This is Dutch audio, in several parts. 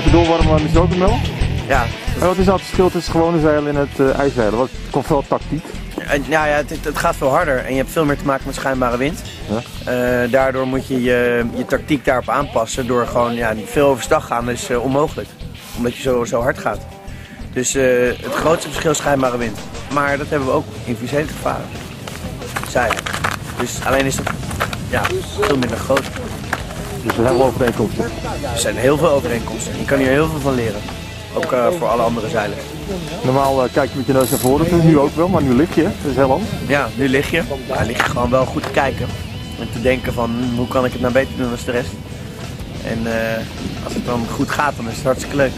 doorwarmen aan de chocomel. Ja, En wat is nou het verschil tussen gewone zeilen en het uh, ijszeilen? Wat komt veel tactiek? En, nou ja, het, het, gaat veel harder en je hebt veel meer te maken met schijnbare wind. Ja. Uh, daardoor moet je, je je tactiek daarop aanpassen door gewoon ja, veel overstag gaan is uh, onmogelijk. Omdat je zo, zo hard gaat. Dus uh, het grootste verschil is schijnbare wind. Maar dat hebben we ook in Vizet gevaren. Zeilen. Dus alleen is het ja, veel minder groot. Dus er zijn wel overeenkomsten? Er zijn heel veel overeenkomsten. Je kan hier heel veel van leren. Ook uh, voor alle andere zeilen. Normaal uh, kijk je met je neus naar voren, dat is nu ook wel, maar nu lig je, dat is heel anders. Ja, nu lig je. Ja, lig je gewoon wel goed te kijken. En te denken van, hm, hoe kan ik het nou beter doen dan de rest. En uh, als het dan goed gaat, dan is het hartstikke leuk.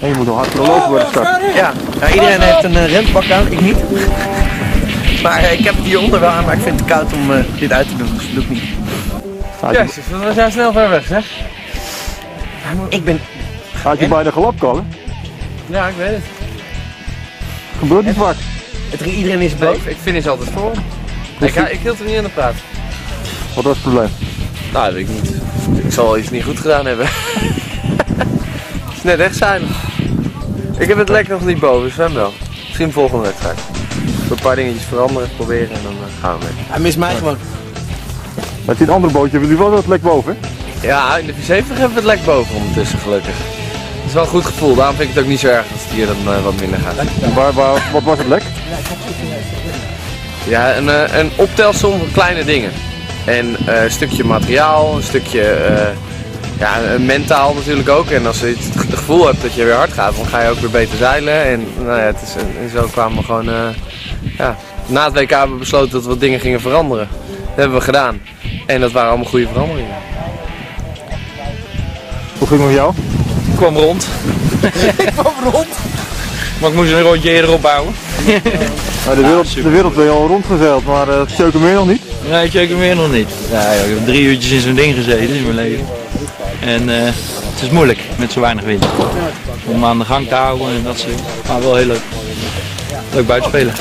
En je moet nog hard lopen bij de start. Ja, nou, iedereen heeft een rempak aan, ik niet. Maar ik heb het hieronder wel aan, maar ik vind het koud om dit uit te doen, dus dat doe ik niet. Jezus, we zijn snel ver weg, zeg. Ik ben... Had je bijna gelap, Colin? Ja, ik weet het. Gebeurt niet vaak. Het, iedereen is boos. Ik, ik finish altijd voor. Ik, ik hield er niet aan de praat. Wat was het probleem? Nou, dat weet ik niet. Ik zal iets niet goed gedaan hebben. het is net echt zijn. Ik heb het lek nog niet boven, zwem wel. Misschien volgende wedstrijd. Een paar dingetjes veranderen, proberen en dan uh, gaan we mee. Hij mist mij gewoon. Met dit andere bootje hebben jullie wel het lek boven? Ja, in de V70 hebben we het lek boven ondertussen gelukkig. Het is wel een goed gevoel, daarom vind ik het ook niet zo erg als het hier dan uh, wat minder gaat. En waar, waar, wat was het lek? Ja, een, uh, een optelsom van kleine dingen. En uh, een stukje materiaal, een stukje ja, mentaal natuurlijk ook. En als je het gevoel hebt dat je weer hard gaat, dan ga je ook weer beter zeilen. En, nou ja, het is, en zo kwamen we gewoon... ja, na het WK hebben we besloten dat we wat dingen gingen veranderen. Dat hebben we gedaan. En dat waren allemaal goede veranderingen. Hoe ging het met jou? Ik kwam rond. ik kwam rond. Maar ik moest een rondje eerder opbouwen. Nou, de, wereld, de wereld ben je al rondgezeild, maar uh, het meer nog niet? Nee, het meer nog niet. Ja, ik heb drie uurtjes in zo'n ding gezeten in mijn leven. En uh, het is moeilijk met zo weinig wind. Om aan de gang te houden en dat soort Maar wel heel leuk. Leuk buitenspelen.